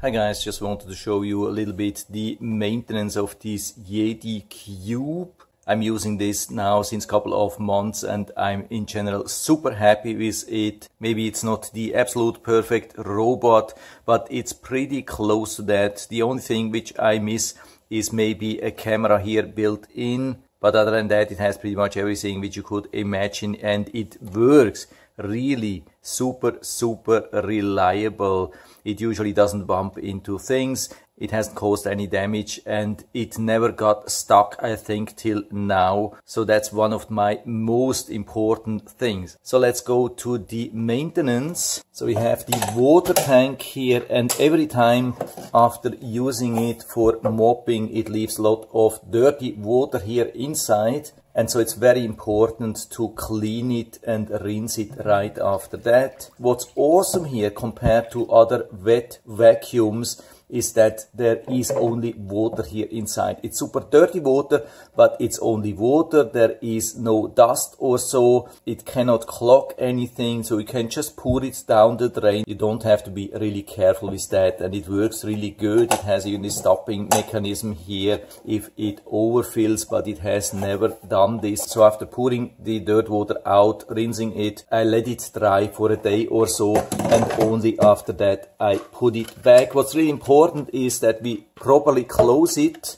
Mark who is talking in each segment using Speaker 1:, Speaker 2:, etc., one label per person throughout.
Speaker 1: Hi guys, just wanted to show you a little bit the maintenance of this Yeedi Cube. I'm using this now since a couple of months and I'm in general super happy with it. Maybe it's not the absolute perfect robot, but it's pretty close to that. The only thing which I miss is maybe a camera here built in. But other than that, it has pretty much everything which you could imagine and it works really super, super reliable. It usually doesn't bump into things. It hasn't caused any damage and it never got stuck, I think, till now. So that's one of my most important things. So let's go to the maintenance. So we have the water tank here and every time after using it for mopping, it leaves a lot of dirty water here inside. And so it's very important to clean it and rinse it right after that. What's awesome here compared to other wet vacuums is that there is only water here inside. It's super dirty water, but it's only water. There is no dust or so. It cannot clog anything, so you can just pour it down the drain. You don't have to be really careful with that, and it works really good. It has even a stopping mechanism here if it overfills, but it has never done this. So after pouring the dirt water out, rinsing it, I let it dry for a day or so, and only after that I put it back. What's really important important is that we properly close it.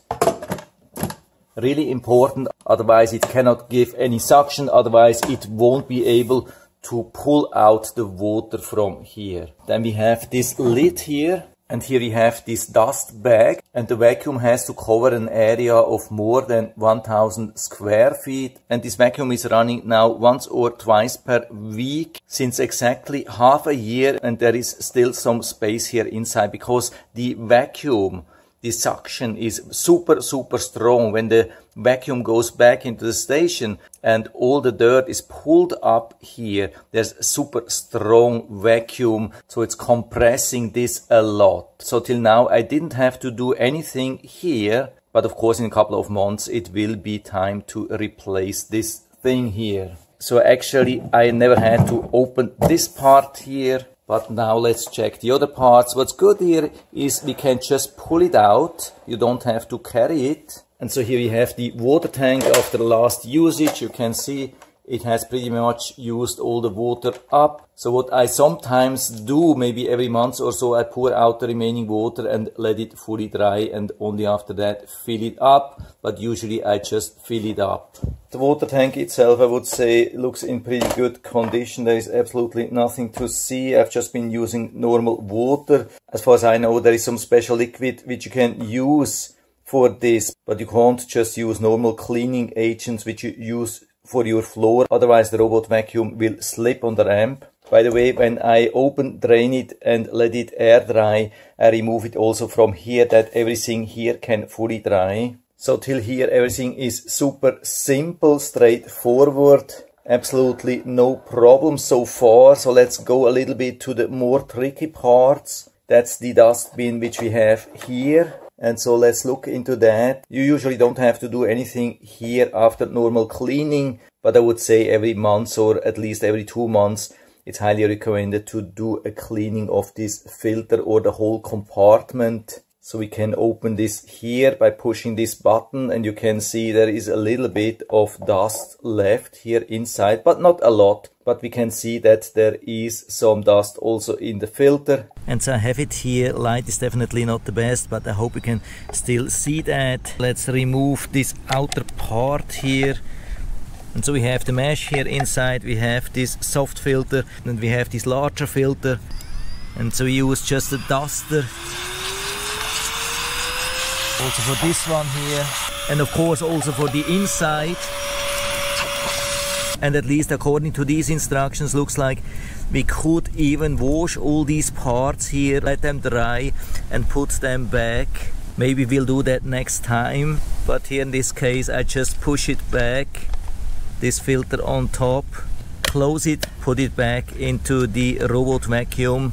Speaker 1: Really important, otherwise it cannot give any suction, otherwise it won't be able to pull out the water from here. Then we have this lid here and here we have this dust bag and the vacuum has to cover an area of more than 1000 square feet. And this vacuum is running now once or twice per week since exactly half a year. And there is still some space here inside because the vacuum the suction is super, super strong. When the vacuum goes back into the station and all the dirt is pulled up here, there's super strong vacuum. So it's compressing this a lot. So till now, I didn't have to do anything here. But of course, in a couple of months, it will be time to replace this thing here. So actually, I never had to open this part here but now let's check the other parts. What's good here is we can just pull it out. You don't have to carry it. And so here we have the water tank after the last usage. You can see it has pretty much used all the water up. So what I sometimes do, maybe every month or so, I pour out the remaining water and let it fully dry and only after that fill it up. But usually I just fill it up. The water tank itself, I would say, looks in pretty good condition. There is absolutely nothing to see. I've just been using normal water. As far as I know, there is some special liquid which you can use for this, but you can't just use normal cleaning agents which you use for your floor. Otherwise the robot vacuum will slip on the ramp. By the way, when I open, drain it and let it air dry, I remove it also from here that everything here can fully dry. So till here everything is super simple, straightforward. Absolutely no problem so far. So let's go a little bit to the more tricky parts. That's the dustbin which we have here. And so let's look into that. You usually don't have to do anything here after normal cleaning, but I would say every month or at least every two months, it's highly recommended to do a cleaning of this filter or the whole compartment. So we can open this here by pushing this button and you can see there is a little bit of dust left here inside, but not a lot. But we can see that there is some dust also in the filter.
Speaker 2: And so I have it here. Light is definitely not the best, but I hope you can still see that. Let's remove this outer part here. And so we have the mesh here inside, we have this soft filter, and we have this larger filter. And so we use just a duster also for this one here and of course also for the inside. And at least according to these instructions looks like we could even wash all these parts here let them dry and put them back. Maybe we'll do that next time. But here in this case I just push it back this filter on top close it put it back into the robot vacuum.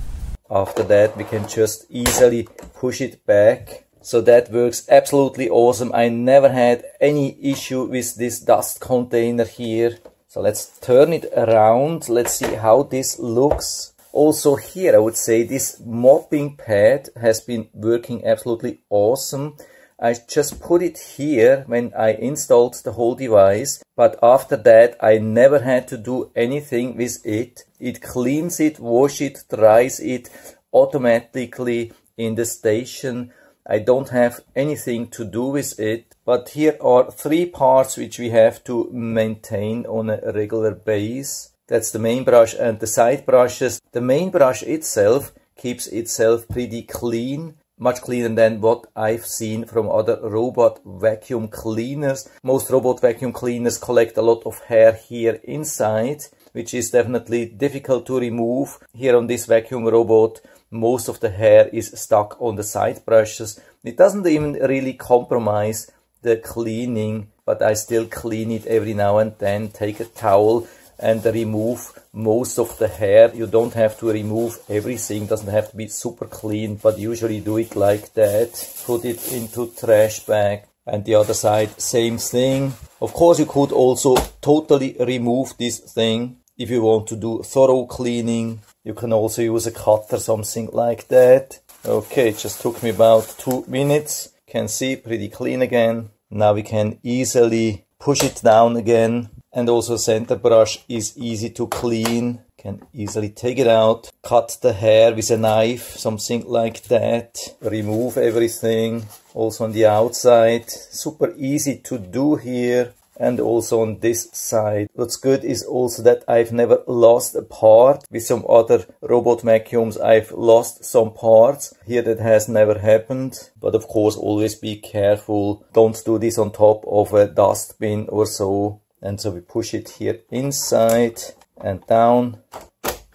Speaker 1: After that we can just easily push it back so that works absolutely awesome. I never had any issue with this dust container here. So let's turn it around. Let's see how this looks. Also here, I would say this mopping pad has been working absolutely awesome. I just put it here when I installed the whole device, but after that I never had to do anything with it. It cleans it, washes it, dries it automatically in the station. I don't have anything to do with it, but here are three parts which we have to maintain on a regular base. That's the main brush and the side brushes. The main brush itself keeps itself pretty clean much cleaner than what I've seen from other robot vacuum cleaners. Most robot vacuum cleaners collect a lot of hair here inside, which is definitely difficult to remove. Here on this vacuum robot, most of the hair is stuck on the side brushes. It doesn't even really compromise the cleaning, but I still clean it every now and then, take a towel and remove most of the hair. You don't have to remove everything, doesn't have to be super clean, but usually do it like that. Put it into trash bag and the other side, same thing. Of course, you could also totally remove this thing if you want to do thorough cleaning. You can also use a cutter, something like that. Okay, it just took me about two minutes. Can see pretty clean again. Now we can easily push it down again. And also center brush is easy to clean. Can easily take it out. Cut the hair with a knife something like that. Remove everything. Also on the outside. Super easy to do here and also on this side. What's good is also that I've never lost a part. With some other robot vacuums I've lost some parts. Here that has never happened. But of course always be careful. Don't do this on top of a dustbin or so and so we push it here inside and down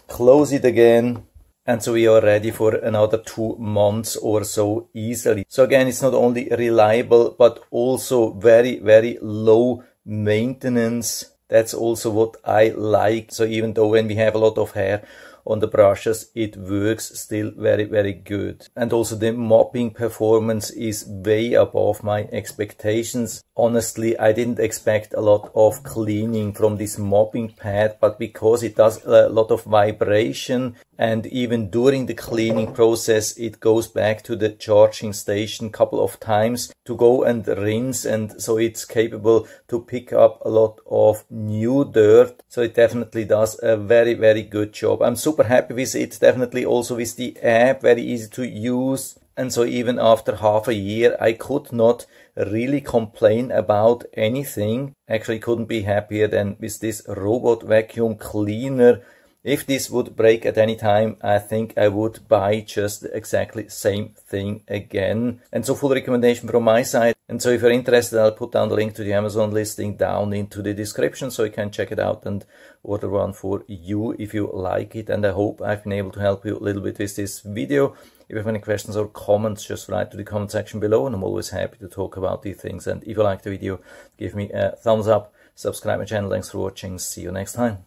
Speaker 1: close it again and so we are ready for another two months or so easily so again it's not only reliable but also very very low maintenance. That's also what i like. So even though when we have a lot of hair on the brushes it works still very very good. And also the mopping performance is way above my expectations. Honestly I didn't expect a lot of cleaning from this mopping pad but because it does a lot of vibration and even during the cleaning process it goes back to the charging station couple of times to go and rinse. And so it's capable to pick up a lot of new dirt. So it definitely does a very very good job. I'm super happy with it. Definitely also with the app very easy to use. And so even after half a year, I could not really complain about anything. Actually couldn't be happier than with this robot vacuum cleaner. If this would break at any time, I think I would buy just exactly same thing again. And so full recommendation from my side. And so if you're interested, I'll put down the link to the Amazon listing down into the description so you can check it out and order one for you if you like it. And I hope I've been able to help you a little bit with this video. If you have any questions or comments, just write to the comment section below and I'm always happy to talk about these things. And if you like the video, give me a thumbs up, subscribe my channel. Thanks for watching. See you next time.